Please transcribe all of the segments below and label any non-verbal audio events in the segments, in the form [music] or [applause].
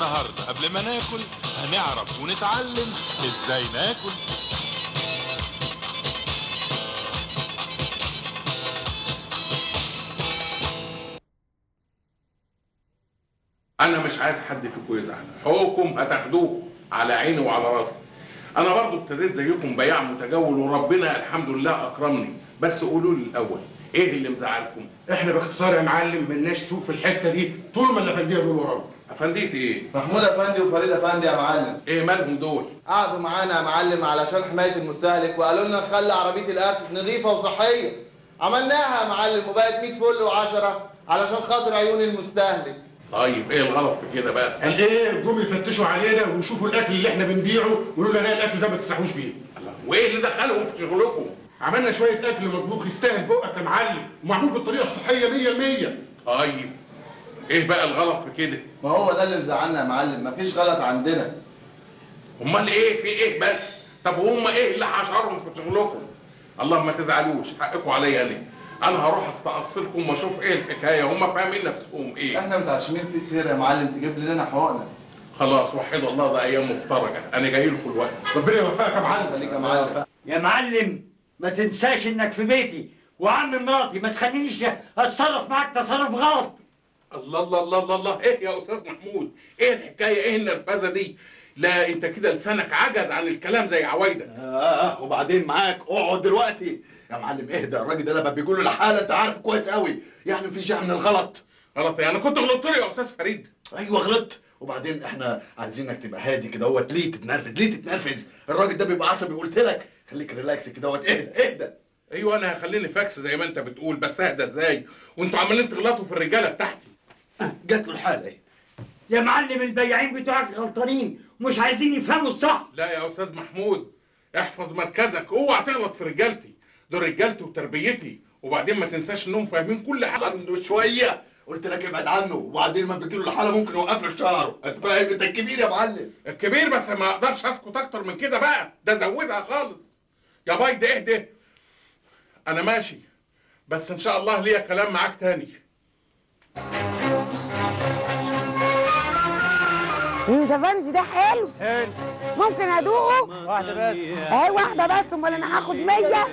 ما ناكل هنعرف ونتعلم إزاي ناكل. أنا مش عايز حد فيكم يزعل حقوقكم هتاخدوه على عيني وعلى راسي. أنا برضو ابتديت زيكم بياع متجول وربنا الحمد لله أكرمني. بس قولوا لي الأول إيه اللي مزعلكم؟ إحنا باختصار يا معلم ملناش سوق في الحتة دي طول ما الأفندية دول ورانا. أفنديت إيه؟ محمود أفندي وفريد أفندي يا معلم. إيه مالهم دول؟ قعدوا معانا يا معلم علشان حمايه المستهلك وقالوا لنا نخلي عربية الاكل نظيفة وصحية. عملناها يا معلم وبقت 100 فل و10 علشان خاطر عيون المستهلك. طيب إيه الغلط في كده بقى؟ قال إيه جم يفتشوا علينا ويشوفوا الأكل اللي إحنا بنبيعه ويقولوا لنا لا الأكل ده ما تستحوش بيه. وإيه اللي دخلهم في شغلكم؟ عملنا شوية أكل مطبوخ يستاهل بقك يا معلم ومعمول بالطريقة الصحية 100% طيب إيه بقى الغلط في كده؟ ما هو ده اللي مزعلنا يا معلم مفيش غلط عندنا. أمال إيه؟ في إيه بس؟ طب وهم إيه اللي حشرهم في شغلكم؟ الله ما تزعلوش حقكم عليا أنا أنا هروح أستأصلكم وأشوف إيه الحكاية هم فاهمين نفسهم إيه. إحنا متعشمين فيك خير يا معلم تجيب لنا حقوقنا خلاص وحد الله ده أيام مفترجة أنا جاي لكم الوقت. ربنا يوفقك يا معلم. خليك يا معلم. يا معلم ما تنساش إنك في بيتي وعم مراتي ما تخلينيش أتصرف معاك تصرف غلط. الله الله الله الله الله. إيه يا أستاذ محمود؟ إيه الحكاية؟ إيه النرفزة دي؟ لا أنت كده لسانك عجز عن الكلام زي عوايدك. آه وبعدين معاك اقعد دلوقتي. يا معلم اهدى. الراجل ده لما بيقول له الحالة أنت عارف كويس قوي يعني في شيء من الغلط. غلط يعني كنت غلطت لي يا أستاذ فريد. أيوه غلطت. وبعدين إحنا عايزينك تبقى هادي كده هوت ليه تتنرفز؟ ليه تتنرفز؟ الراجل ده بيبقى عصبي. قلت لك. خليك relax كده هوت اهدى اهدى. أيوه أنا هخليني فاكس زي ما أنت بتقول بس أهدى إزاي؟ وأنتوا عمالين تغلطوا في الرجالة بتاعتي. جات له الحالة. إيه يا معلم البياعين بتوعك غلطانين. ومش عايزين يفهموا الصح. لا يا أستاذ محمود احفظ مركزك. اوعى تغلط في رجالتي. دول رجالتي وتربيتي. وبعدين ما تنساش إنهم فاهمين كل حاجة. عنده شوية. قلت لك ابعد عنه. وبعدين ما بيجي له الحاله ممكن يوقف لك شعره. انت فاهم؟ انت الكبير يا معلم. الكبير بس ما أقدرش اسكت أكتر من كده بقى. ده زودها خالص. يا بايد اهدى أنا ماشي. بس إن شاء الله ليا كلام معاك تاني. اليوسفنجي ده حلو. حلو. ممكن ادوقه؟ واحدة بس. اهي واحدة بس امال أنا هاخد 100 إيه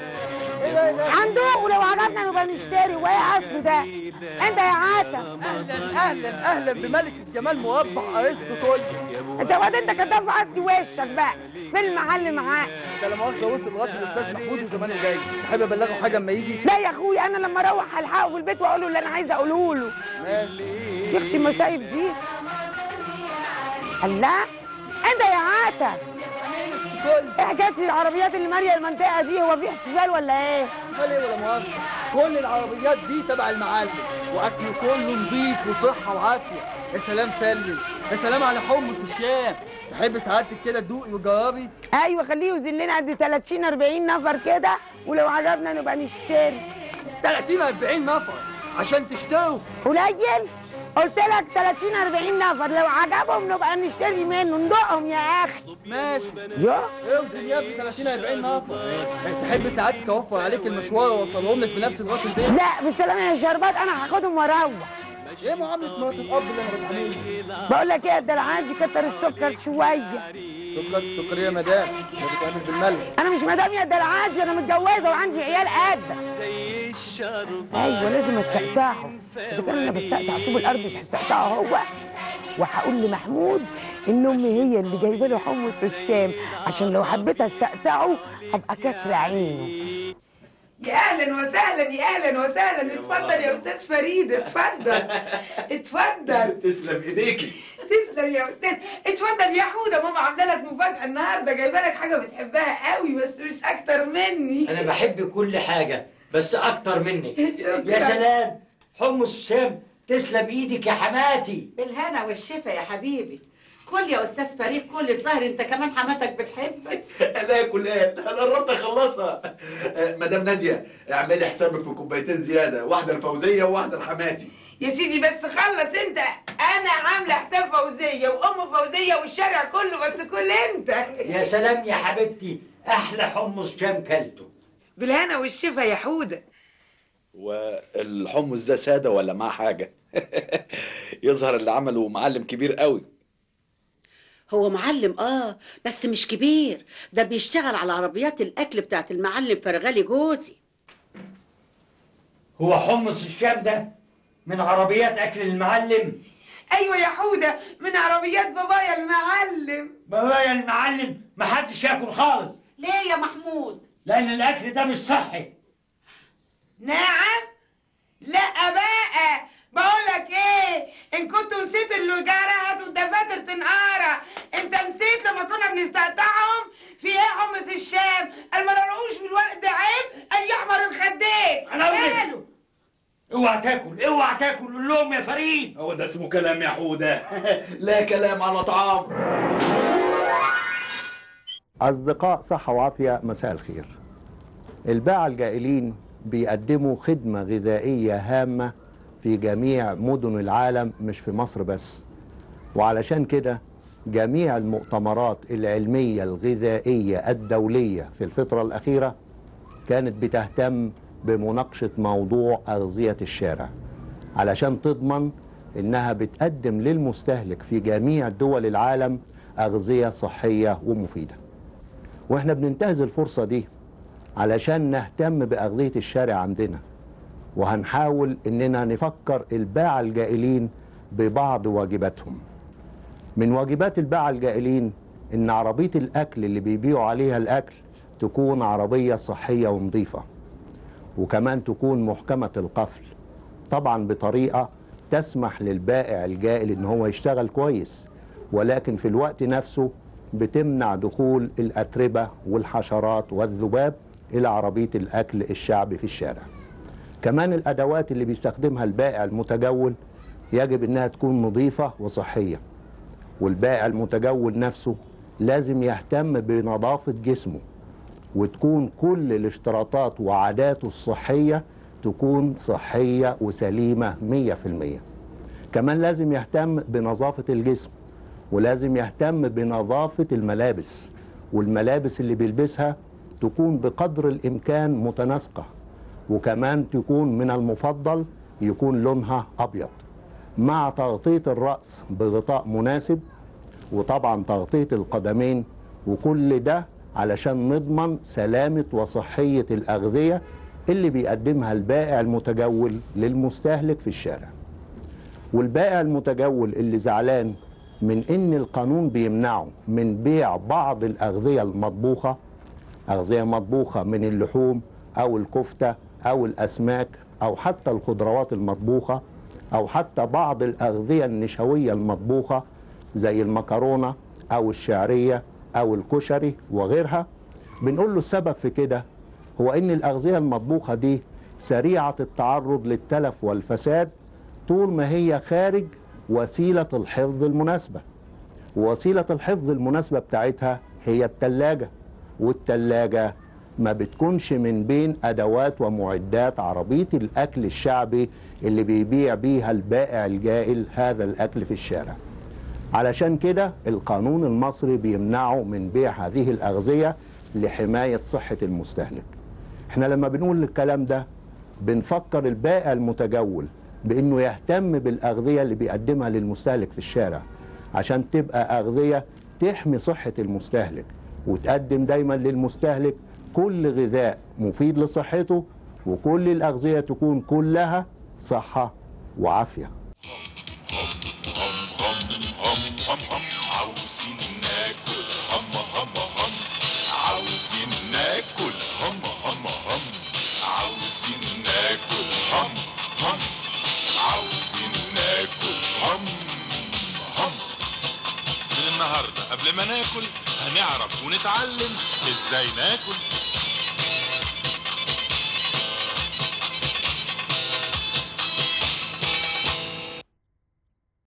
إيه هندوق ولو عجبنا نبقى نشتري. وايه اصل ده؟ انت يا عاتا أهلا أهلا أهلا بملك الجمال موضح أرسطو طيب انت واد انت كداب في قصدي وشك بقى. في المحل معاه ده لا مؤاخذة وصل لغاية الأستاذ محمود وزمانه جاي تحب أبلغه حاجة أما يجي؟ لا يا اخويا أنا لما أروح هلحقه في البيت واقول له اللي أنا عايزه أقوله له. ماشي. يخشي المصايب دي الله أنت يا عاتا إيه حكايه العربيات اللي مالية المنطقة دي هو في احتفال ولا إيه؟ احتفال إيه ولا مؤاخذة؟ كل العربيات دي تبع المعلم. وأكل كله نظيف وصحة وعافية. يا سلام سلم. يا سلام على حمص الشام تحب سعادتك كده تدوقي وتجربي؟ أيوه خليه يوزن لنا قد 30 40 نفر كده ولو عجبنا نبقى نشتري. 30 40 نفر عشان تشتروا؟ قليل؟ قلت لك 30 40 نفر. لو عجبهم نبقى نشتري منه. ندوقهم يا أخي. ماشي. يا. اوزن يا ابني 30 40 نفر. تحب سعادتك اوفر عليك المشوار واوصلهم لك بنفس لغايه البيت؟ لا بالسلامه يا شربات. أنا هاخدهم وأروح. إيه معامله مرات الاب اللي أنا؟ بقول لك إيه ده العادي كتر السكر شوية. سكر سكر يا مدام. ما بتعمل بالملح. أنا مش مدام يا ده العادي أنا متجوزة وعندي عيال قد أيوه لازم استقطعه كان أنا بستقطع طوب الأرض مش هستقطعه هو. وهقول لمحمود إن أمي هي اللي جايبة له حمص الشام. عشان لو حبيت أستقطعه ابقى كسر عينه. يا أهلا وسهلا يا أهلا وسهلا. اتفضل يا أستاذ فريد اتفضل. اتفضل. [laughs] تسلم ايديكي تسلم يا أستاذ. اتفضل يا حودة ماما عاملة لك مفاجأة النهارده. جايبة لك حاجة بتحبها قوي بس مش أكتر مني. أنا بحب كل حاجة بس أكتر منك. [laughs] يا سلام. حمص الشام تسلم إيدك يا حماتي. بالهنا والشفا يا حبيبي. كل يا أستاذ فريد كل الظهر انت كمان حماتك بتحبك. [laughs] لا كلان أنا قربت أخلصها. آه، مدام نادية اعملي حسابك في كوبايتين زيادة واحدة الفوزية وواحدة الحماتي. يا سيدي بس خلص انت. أنا عاملة حساب فوزية وأم فوزية والشارع كله بس كل انت. يا سلام يا حبيبتي أحلى حمص شام كلته. بالهنا والشفا يا حودة. والحمص ده سادة ولا معاه حاجة؟ [laughs] يظهر اللي عمله معلم كبير قوي. هو معلم آه بس مش كبير. ده بيشتغل على عربيات الأكل بتاعت المعلم فرغالي جوزي. هو حمص الشام ده من عربيات أكل المعلم؟ أيوه يا حودة من عربيات بابايا المعلم. بابايا المعلم ما حدش ياكل خالص. ليه يا محمود؟ لأن الأكل ده مش صحي. نعم. لا بقى بقولك إيه؟ إن كنت نسيت اللجارة هاتوا الدفاتر تنقارة أنت نسيت لما كنا بنستقطعهم؟ في إيه حمص الشام؟ قال ما نلاقوش بالورق ده عيب. قال يحمر الخدين؟ ماله؟ اوعى تاكل اوعى تاكل. قول لهم يا فريد. هو ده اسمه كلام يا حودة. [laughs] لا كلام على طعام. أصدقاء صحة وعافية مساء الخير. الباعة الجائلين بيقدموا خدمة غذائية هامة في جميع مدن العالم مش في مصر بس. وعلشان كده جميع المؤتمرات العلمية الغذائية الدولية في الفترة الأخيرة كانت بتهتم بمناقشة موضوع أغذية الشارع علشان تضمن إنها بتقدم للمستهلك في جميع دول العالم أغذية صحية ومفيدة. وإحنا بننتهز الفرصة دي علشان نهتم بأغذية الشارع عندنا. وهنحاول إننا نفكر الباعة الجائلين ببعض واجباتهم. من واجبات الباعة الجائلين إن عربية الأكل اللي بيبيعوا عليها الأكل تكون عربية صحية ونظيفة. وكمان تكون محكمة القفل. طبعا بطريقة تسمح للبائع الجائل إن هو يشتغل كويس. ولكن في الوقت نفسه بتمنع دخول الأتربة والحشرات والذباب إلى عربية الأكل الشعبي في الشارع. كمان الأدوات اللي بيستخدمها البائع المتجول يجب أنها تكون نظيفة وصحية. والبائع المتجول نفسه لازم يهتم بنظافة جسمه وتكون كل الاشتراطات وعاداته الصحية تكون مية في المية. كمان لازم يهتم بنظافة الجسم ولازم يهتم بنظافة الملابس. والملابس اللي بيلبسها تكون بقدر الإمكان متناسقة وكمان تكون من المفضل يكون لونها أبيض. مع تغطية الرأس بغطاء مناسب وطبعا تغطية القدمين وكل ده علشان نضمن سلامة وصحية الأغذية اللي بيقدمها البائع المتجول للمستهلك في الشارع. والبائع المتجول اللي زعلان من إن القانون بيمنعه من بيع بعض الأغذية المطبوخة أغذية مطبوخة من اللحوم أو الكفتة أو الأسماك أو حتى الخضروات المطبوخة أو حتى بعض الأغذية النشوية المطبوخة زي المكرونة أو الشعرية أو الكشري وغيرها. بنقول له السبب في كده هو إن الأغذية المطبوخة دي سريعة التعرض للتلف والفساد طول ما هي خارج وسيلة الحفظ المناسبة. ووسيلة الحفظ المناسبة بتاعتها هي التلاجة. والتلاجة ما بتكونش من بين أدوات ومعدات عربية الأكل الشعبي اللي بيبيع بيها البائع الجائل هذا الأكل في الشارع. علشان كده القانون المصري بيمنعه من بيع هذه الأغذية لحماية صحة المستهلك. إحنا لما بنقول الكلام ده بنفكر البائع المتجول بإنه يهتم بالأغذية اللي بيقدمها للمستهلك في الشارع عشان تبقى أغذية تحمي صحة المستهلك. وتقدم دايما للمستهلك كل غذاء مفيد لصحته وكل الأغذية تكون كلها صحة وعافية. عاوزين ناكل هم هم هم عاوزين ناكل هم هم هم عاوزين ناكل هم هم عاوزين ناكل هم هم من النهارده قبل ما ناكل هنعرف ونتعلم إزاي ناكل.